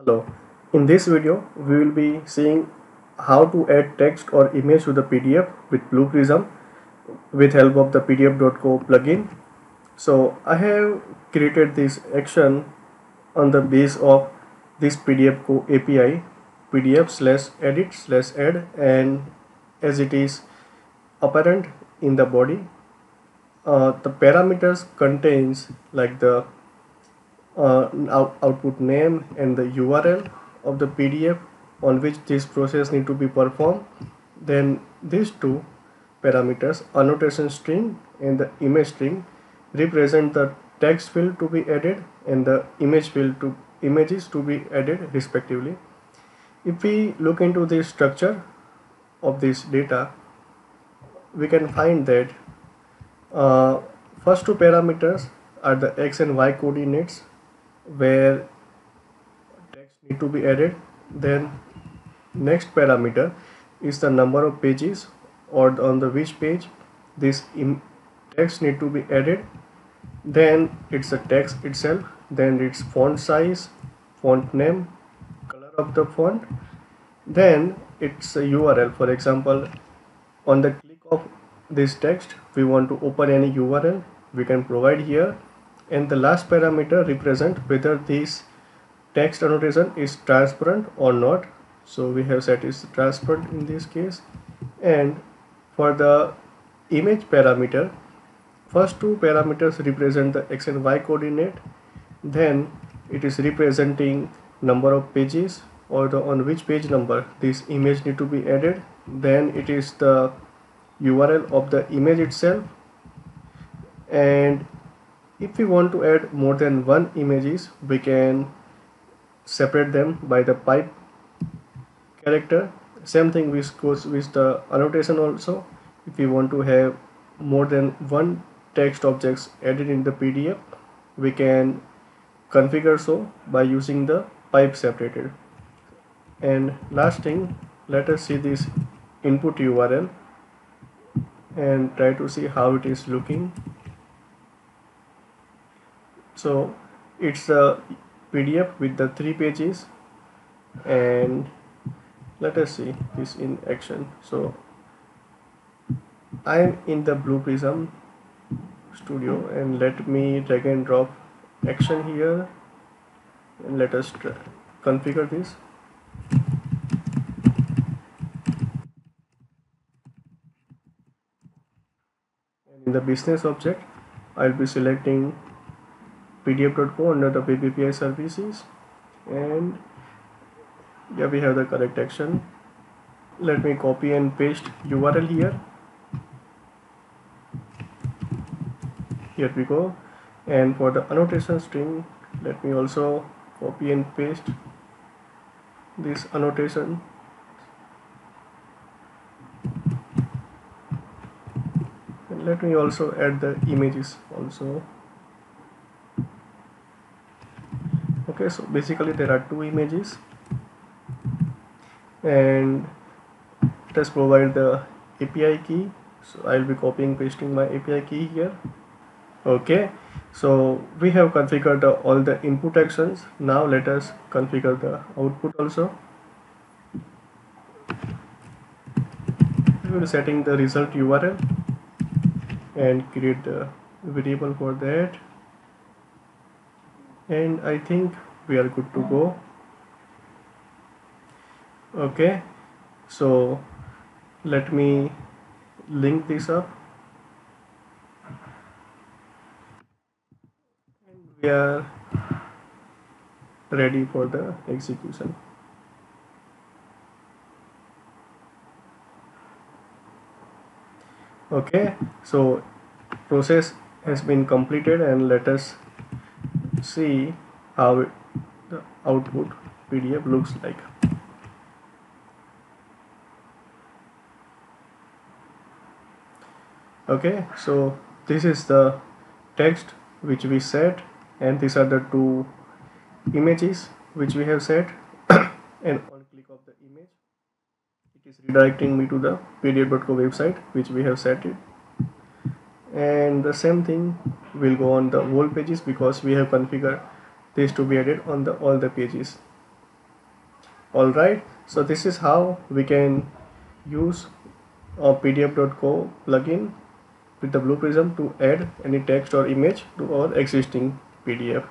Hello, in this video we will be seeing how to add text or image to the PDF with Blue Prism with help of the pdf.co plugin. So I have created this action on the base of this pdf.co API pdf slash edit slash add and as it is apparent in the body uh, the parameters contains like the out output name and the URL of the PDF on which this process need to be performed. Then these two parameters annotation string and the image string represent the text field to be added and the image field to images to be added respectively. If we look into the structure of this data we can find that uh, first two parameters are the x and y coordinates where text need to be added then next parameter is the number of pages or on the which page this text need to be added. Then it's the text itself then its font size font name color of the font. Then it's a url for example on the click of this text we want to open any url we can provide here and the last parameter represent whether this text annotation is transparent or not. So we have set is transparent in this case. And for the image parameter first two parameters represent the x and y coordinate. Then it is representing number of pages or the on which page number this image need to be added. Then it is the url of the image itself. And if we want to add more than one images we can separate them by the pipe character. Same thing which goes with the annotation also. If we want to have more than one text objects added in the PDF we can configure so by using the pipe separated. And last thing let us see this input URL and try to see how it is looking so it's a PDF with the three pages. And let us see this in action. So I am in the blue prism studio and let me drag and drop action here. And let us configure this. In the business object I'll be selecting pdf.co under the PPPI services. And yeah we have the correct action. Let me copy and paste URL here. Here we go. And for the annotation string let me also copy and paste this annotation. And let me also add the images also okay so basically there are two images. And let's provide the API key. So I'll be copying pasting my API key here. Okay so we have configured all the input actions. Now let us configure the output also. We will setting the result URL and create the variable for that. And I think we are good to go. Okay so let me link this up. And we are ready for the execution. Okay so process has been completed and let us see how the output PDF looks like. Okay, so this is the text which we set and these are the two images which we have set and on click of the image it is redirecting me to the pdf.co website which we have set it and the same thing will go on the whole pages because we have configured this to be added on the all the pages. Alright so this is how we can use a pdf.co plugin with the blue prism to add any text or image to our existing pdf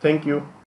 thank you